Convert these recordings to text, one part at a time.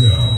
Now.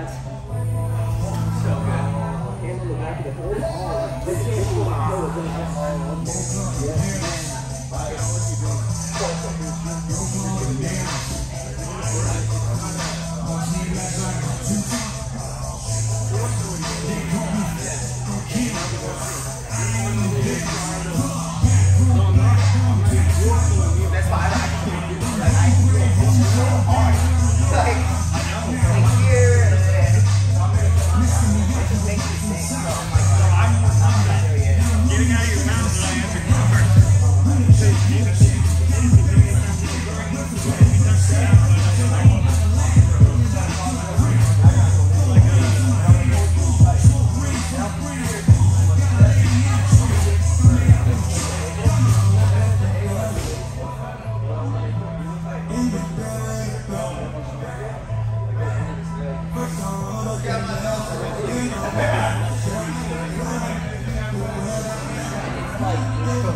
guys. So good. in the back of the hole. This is. Yeah.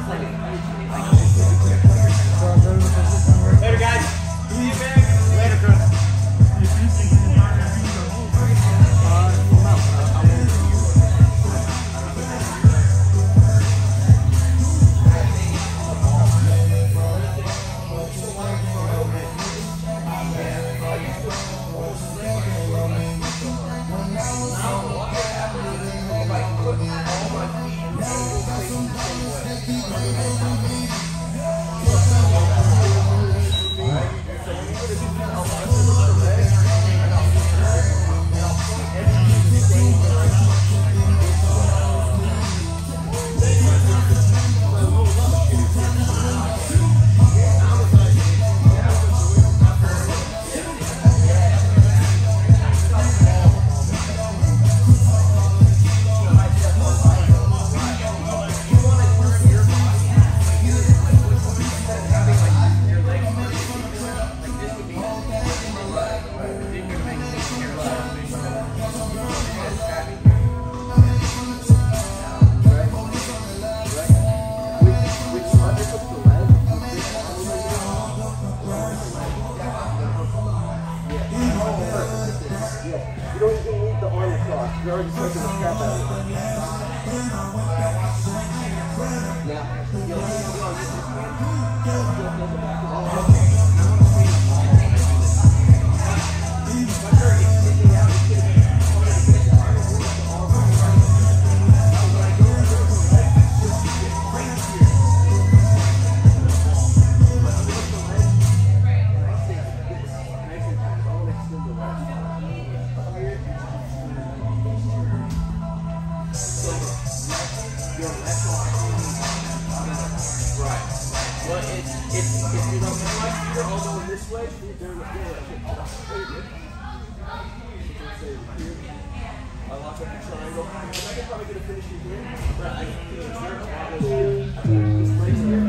like You're already taking the crap out of it. Yeah. Yo, yo, yo, Right. Well, it's, it's, if you're not, going this way, it. I lock up the triangle. I here, but I can observe a lot of this place here.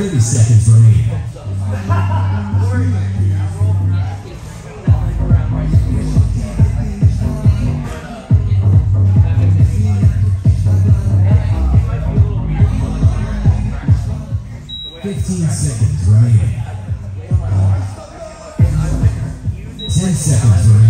30 seconds remaining. Fifteen seconds remaining. Ten seconds remaining.